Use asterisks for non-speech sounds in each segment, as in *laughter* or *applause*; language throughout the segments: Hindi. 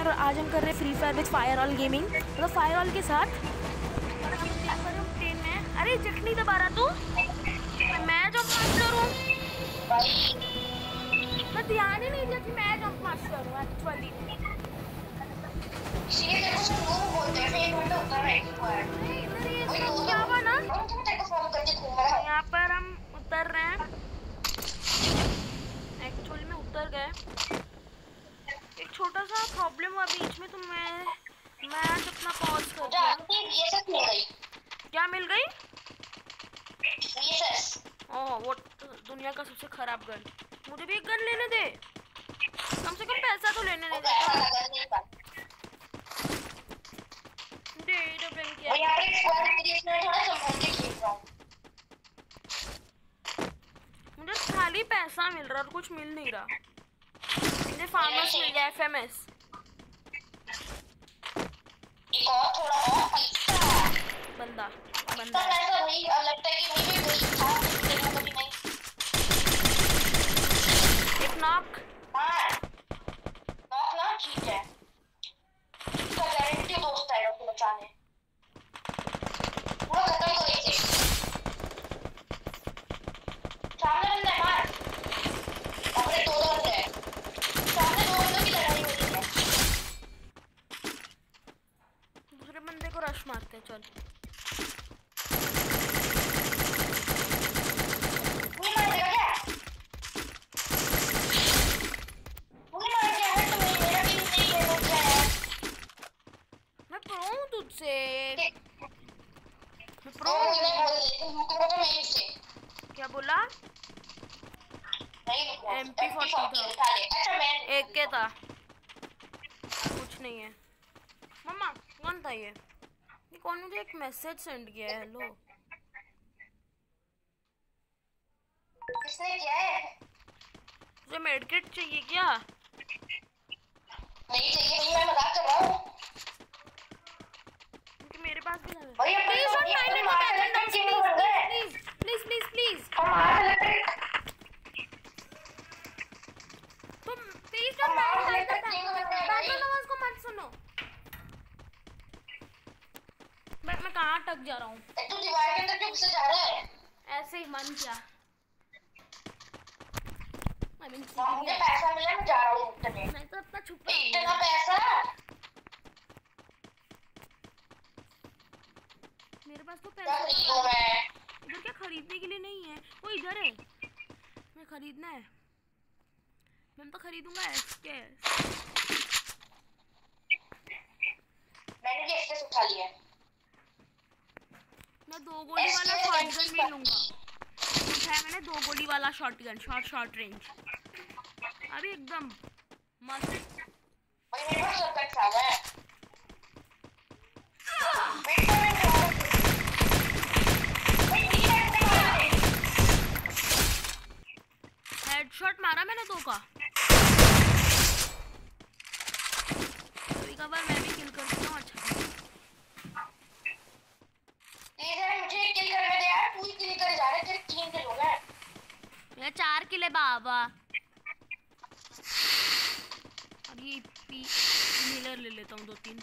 और आज हम कर रहे हैं Free Fire with fire all gaming मतलब फायर ऑल के साथ हैं ट्रेन में अरे जखनी दबा रहा तू मैं जंप मास्टर हूँ मैं ध्यान ही नहीं दिया कि मैं जंप मास्टर हूँ एक्चुअली हैं है है यहाँ पर हम उतर रहे हैं उतर गए। एक छोटा सा प्रॉब्लम हुआ बीच में तो मैं मैं आज अपना पॉज कर दिया क्या मिल गई? ओह वो दुनिया का सबसे खराब गन मुझे भी एक गन लेने दे। कम से कम पैसा तो लेने पा दे दो गन वो क्या यहाँ एक स्क्वाड में थोड़ा संभाल के खेल रहा हूँ। मुझे खाली पैसा मिल रहा और कुछ मिल नहीं रहा। मुझे फार्मर्स मिल गया एफएमएस एक और थोड़ा और अच्छा बंदा बंदा ऐसा अब लगता कि मुझे कुछ था देखा कभी नहीं एक नॉक हाँ नॉक ना ठीक है इसका गारंटी दोस्त है उसको बचाने पूरा खत्म कर इसे सामने बंदा है मार अपने दो दो बंदे हैं सामने दो बंदों की लड़ाई हो रही है दूसरे बंदे को रश मारते हैं चल पूरी मार देगा क्या पूरी मार दिया है तो मेरा मेरा टीम नहीं है रुक गया है मैं प्रो हूँ तुझसे मैं प्रो तो हूँ मुझे बोल दे तुम रुको तो मैं इससे क्या बोला नहीं रुको MP40 था उठा ले अच्छा मैं एक के था। कुछ नहीं है। मम्मा कौन था ये? ये कौन मुझे एक मैसेज सेंड किया है? हेलो किसने किया है? तुझे मेडकिट चाहिए क्या? नहीं चाहिए नहीं मैं मज़ाक कर रहा हूँ। क्योंकि मेरे पास भी है। भाई अपन प्लीज़ तो डोंट माइंड प्लीज़ प्लीज़ तुम प्लीज़ डोंट हमारा माइंड लेकर टीम में बन गए भाई। बैकग्राउंड आवाज़ को मत सुनो। मैं मैं कहाँ अटक जा रहा हूँ? तू दीवार के अंदर जा रहा है? ऐसे ही मन किया। मुझे पैसा मिला मैं जा रहा हूँ मैं तो अपना छुप इतना पैसा? मेरे पास तो पैसे खरीदूं मैं इधर क्या खरीदने के लिए नहीं है। वो इधर है। मैं खरीदना है। मैं तो खरीदूँगा इसके मैंने भी एक्सेस उठा लिया मैं दो गोली वाला शॉटगन भी लूँगा। उठाया मैंने दो गोली वाला शॉटगन शॉर्ट शॉर्ट रेंज अभी एकदम मस्त। भाई मेरे पास सब पैसा आ गया हूँ भाई तीन घंटे मार दे हेडशॉट मारा मैंने दो का। कभार मैं भी किल करती हूँ अच्छा। यार मुझे किल करने दे यार तू ही किल करे जा रहा है तेरे तीन किल हो गए। मेरा चार किल है बाबा। अभी पी ले लेता हूँ दो तीन।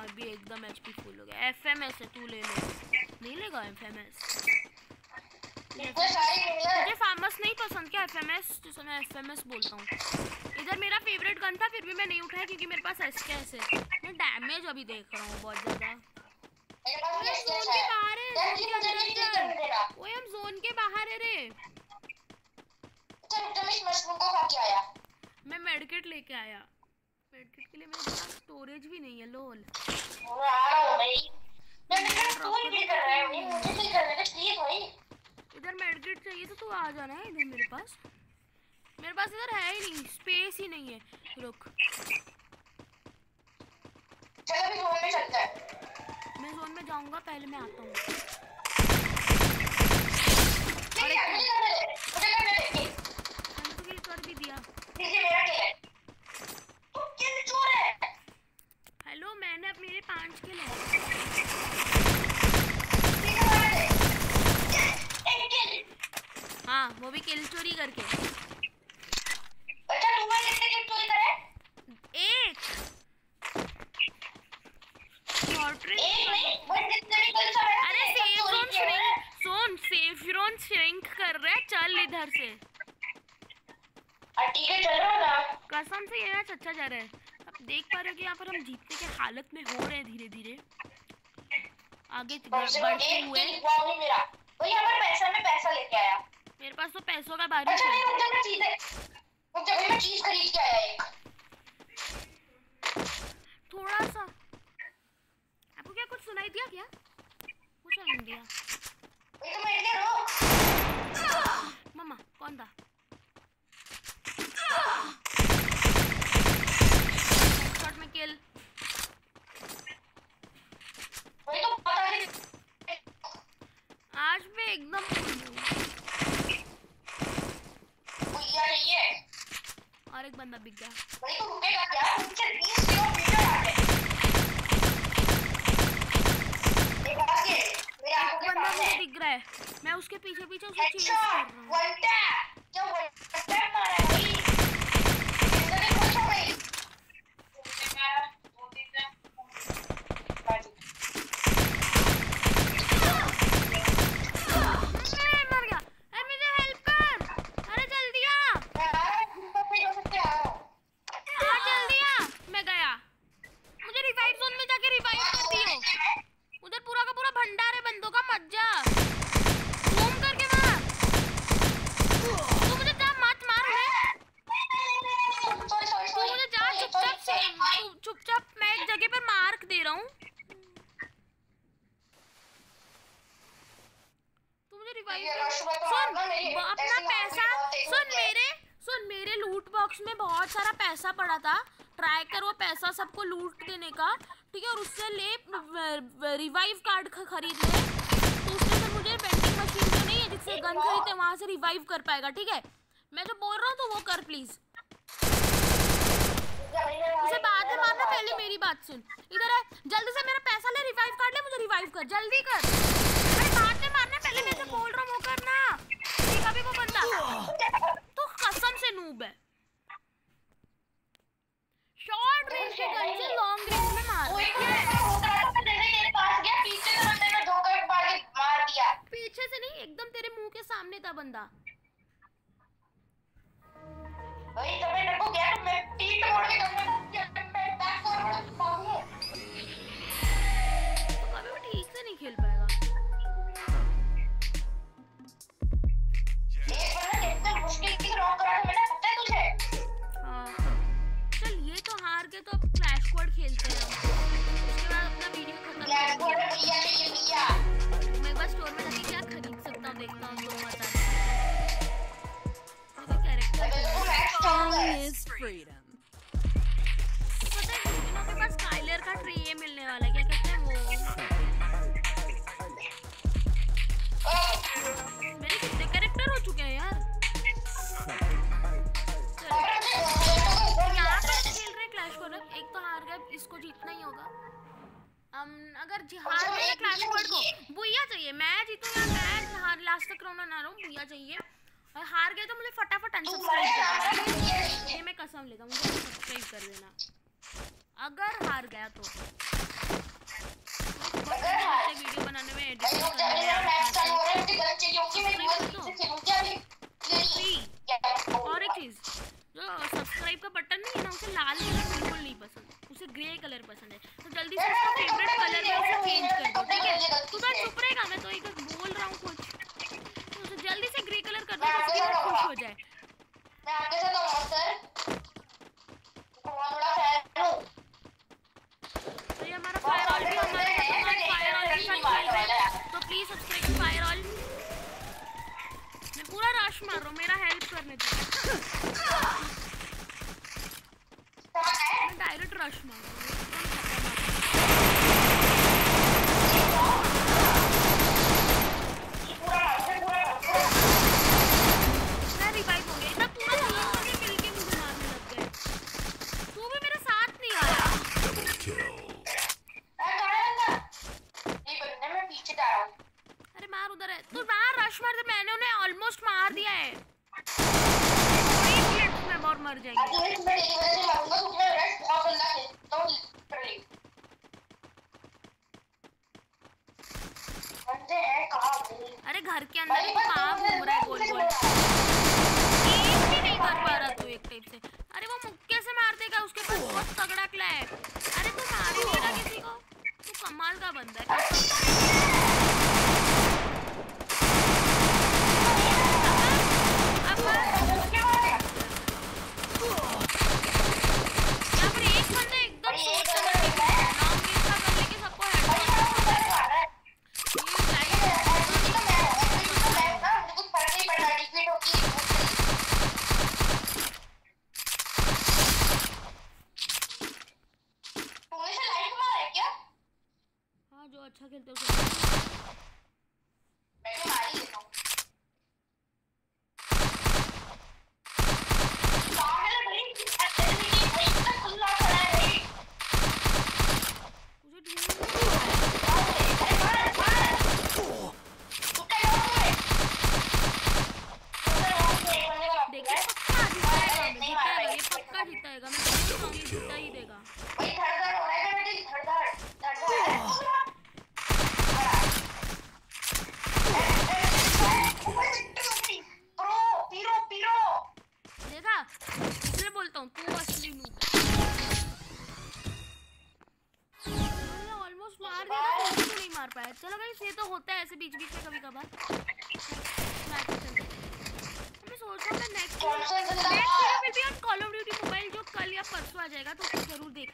अभी एकदम एचपी फुल हो गया। एफएमएस है तू ले ले। नहीं लेगा एफएमएस फार्मस नहीं पसंद क्या? एफएमएस जिसे मैं एफएमएस बोलता हूँ। इधर मेरा फेवरेट गन था फिर भी मैं नहीं उठाया क्योंकि मेरे पास एसकेएस है। मैं डैमेज अभी देख रहा हूँ बहुत ज़्यादा। ओए, के है के नहीं हम जोन के बाहर है रे। को के मैं मेडिकेट लेके आया। मेडिकेट के लिए मेरे पास स्टोरेज भी नहीं है लोल मैं आ रहा भाई। मैं मेरे ही कर रहा है मुझे किल करने दे प्लीज़ भाई। इधर मेडिकेट चाहिए तो तू आ जाना है इधर मेरे पास। मेरे पास इधर है ही नहीं स्पेस ही नहीं है। रुक। चल जोन में चलता है। मैं जोन में जाऊँगा पहले मैं आता हूँ। है तो है। तू है। हेलो मैंने अब मेरे पाँच किल हाँ वो भी किल स्टोरी करके। अच्छा तू भाई कितने किल स्टोरी करे? एक एक नहीं बट जितने भी किल चोरी अरे safe zone shrink zone safe zone shrink कर रहा है चल इधर से। हाँ, ठीक है चल रहा था कसम से ये मैच अच्छा जा रहा है। अब देख पा रहे हो कि यहाँ पर हम जीतने के हालत में हो रहे हैं धीरे धीरे आगे बढ़ते हुए। भाई पर पैसा में पैसा लेके आया। मेरे पास तो पैसों का बारिश अच्छा है नहीं रुक जा चीज़ रुक जा मैं चीज़ खरीद के आया एक थोड़ा सा। आपको क्या कुछ सुनाई दिया क्या? कुछ नहीं दिया। एक मिनट ले रुक मम्मा कौन था? शॉट में किल तो पता नहीं। आज मैं एकदम भैया नहीं है और एक बंदा बिक गया। वही तो रुकेगा क्या मुझसे 20 किलोमीटर आगे एक आगे मेरे आँखों के बंदा सामने मुझे दिख रहा है। मैं उसके पीछे पीछे उसे चेस कर रहा हूँ। वन टैप जो वन टैप मारा है भाई इसने भी खुश हो गई अरे, मर गया अरे मुझे हेल्प कर अरे जल्दी आ मैं आ रहा हूँ घूमने फिर हो सकते आ रहा हूँ आ जल्दी आ मैं गया मुझे रिवाइव जोन में जाके रिवाइव कर दियो उधर पूरा का पूरा भंडार है, बंदों का मत जा घूम करके तू मुझे जा, मत मार तू मुझे जा, चुपचाप चुपचाप मैं एक जगह पे मार्क दे रहा हूँ। तू मुझे रिवाइव सुन है। अपना पैसा, सुन मेरे सुन मेरे लूट बॉक्स में बहुत सारा पैसा पड़ा था। ट्राई कर वो पैसा सबको लूट देने का। ठीक है और उससे ले रिवाइव कार्ड खरीद ले। तो उसमें से मुझे वेंडिंग मशीन जो नहीं है जिससे गन खरीदते हैं वहाँ से रिवाइव कर पाएगा ठीक है? मैं जो बोल रहा हूँ तो वो कर प्लीज़ उसे बाद में मारना पहले मेरी बात सुन। इधर है जल्दी से मेरा पैसा ले रिवाइव कार्ड ले मुझे रिवाइव कर जल्दी कर। अरे बाद में मारना पहले मैं जो बोल रहा हूँ वो करना। ठीक अभी वो बंदा। तो कसम से नूब है। शॉर्ट रेंज के गन से लॉन्ग रेंज में मार ओए एक होता है तो जैसे मेरे पास गया पीछे से बंदे ने धोखा मार के मार दिया। पीछे से नहीं एकदम तेरे मुँह के सामने था बंदा। वही तो मैं मेरे को गया तो मैं पीठ मोड़ के कमरे में मैं बैक फॉरवर्ड मारूं। होगा। हम अगर जी- हार गए क्लैश स्क्वाड को बुया चाहिए। मैं जीतूं या मैं लास्ट तक रहूँ ना रहूँ बुया चाहिए। और हार गए तो मुझे फटाफट अनसब्सक्राइब कर ये मैं कसम लेता हूँ मुझे सब्सक्राइब कर देना। अगर हार गया तो। अगर हार- वीडियो बनाने में एडिट करने मेरा अभी और एक चीज़। सब्सक्राइब का बटन नहीं है ना उसे लाल कलर बिल्कुल नहीं पसंद। उसे ग्रे कलर पसंद है। तो जल्दी से उसका फेवरेट कलर में उसे चेंज कर दो ठीक है? तू तो चुप रहेगा मैं तो एक बोल रहा हूँ कुछ। तो उसे जल्दी से ग्रे कलर कर दो ताकि वो खुश हो जाए। मैं आपके साथ आऊँगा सर। बहुत बड़ा फ़ैन हूँ। तो ये हमारा फायर ऑल भी हमारे फायर ऑल रहा है। तो प्लीज़ सब्सक्राइब फायर ऑल मैं पूरा रश मारो मेरा हेल्प करने दो डायरेक्ट रश मार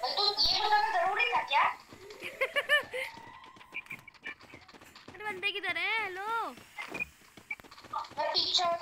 तो ज़रूरी था क्या? *laughs* अरे बंदे किधर है? हेलो मैं पीछे हूँ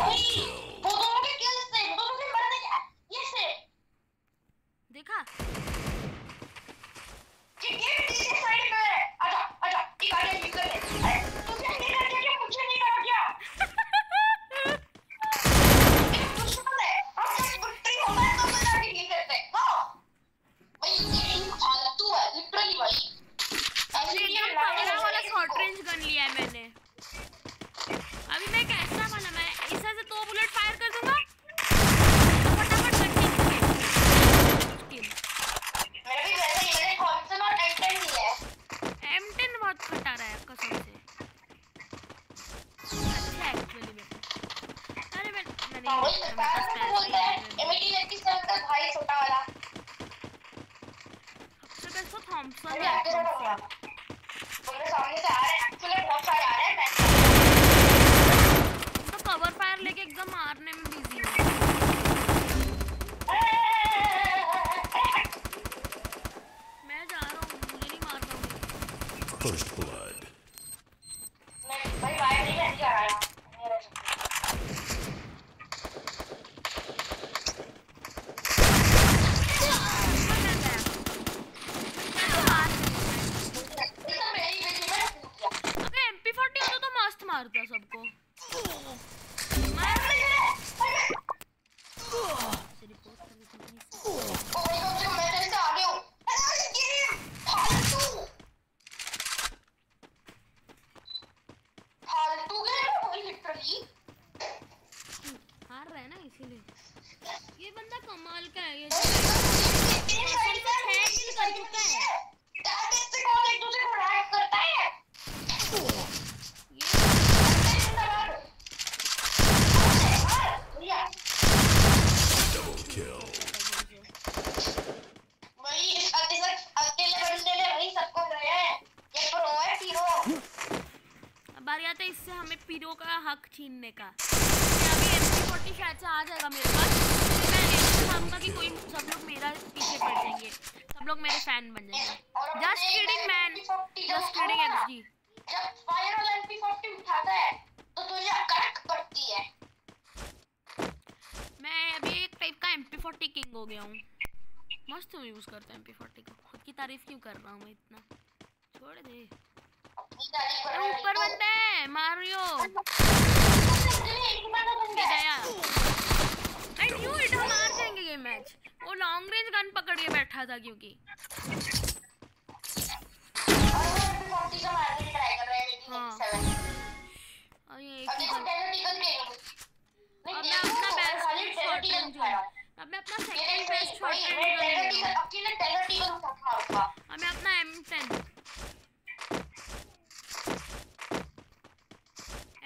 Cocktail. छोटा वाला थॉमसन गिनने का। अभी एम फोर्टी शायद से आ जाएगा मेरे पास। मैं कि कोई सब लोग मेरा पीछे पड़ जाएँगे। सब लोग मेरे फ़ैन बन जाएँगे। Just kidding man just kidding king हो गया हूँ। मस्त हूँ यूज़ करता को। खुद की तारीफ़ क्यों कर रहा हूँ मैं इतना? छोड़ दे। ऊपर बंदे मारियो। गया आई न्यू इट हम हार जाएँगे ये मैच वो लॉन्ग रेंज गन पकड़ के बैठा था क्योंकि। हाँ। और ये एक अब मैं अपना बेस्ट शॉट रेंज अब मैं अपना second best shot range gun अब मैं अपना M10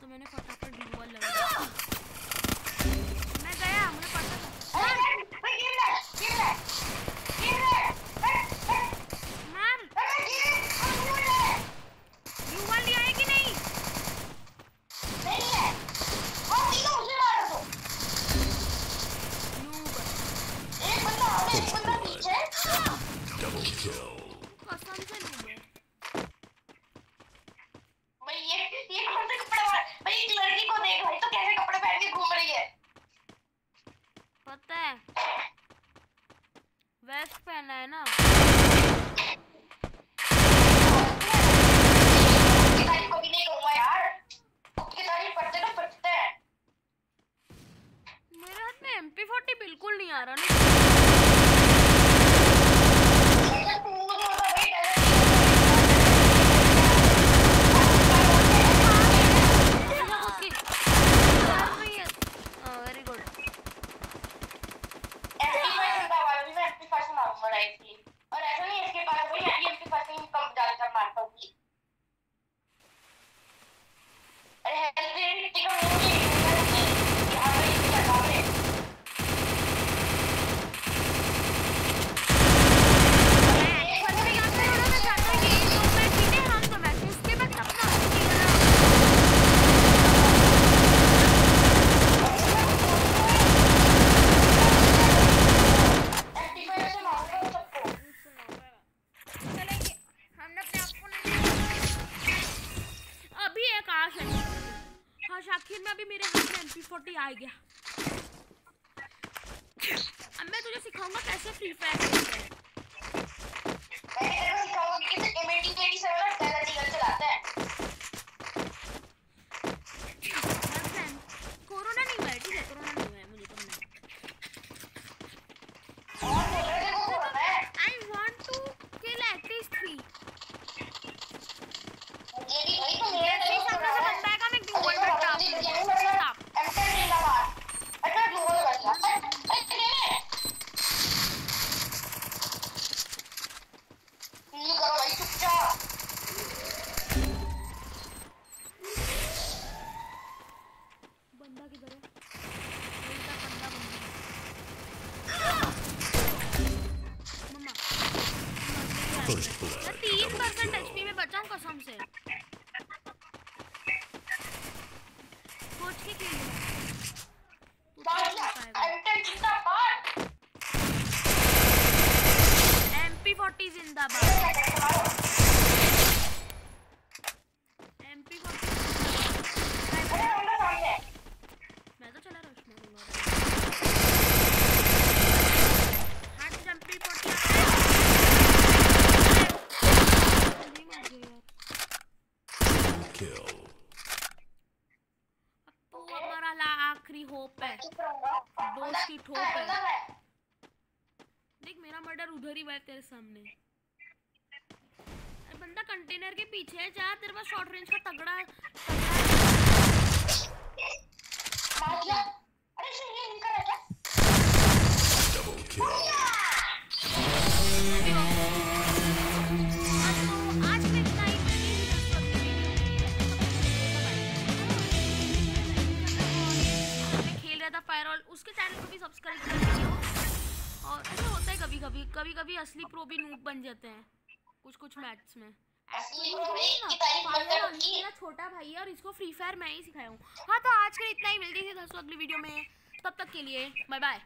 Adam öne kaçtı. Bye-bye. पीछे है जहाँ तेरे पास शॉर्ट रेंज का तगड़ा है। था उसके चैनल को भी सब्सक्राइब कर दीजिए। और ऐसा होता है कभी कभी कभी कभी असली प्रो भी नूप बन जाते हैं। कुछ कुछ मैच में। छोटा भाई है और इसको फ्री फायर मैं ही सिखाया हूँ। हाँ तो आज के इतना ही मिलती थी दोस्तों अगली वीडियो में। तब तक के लिए बाय बाय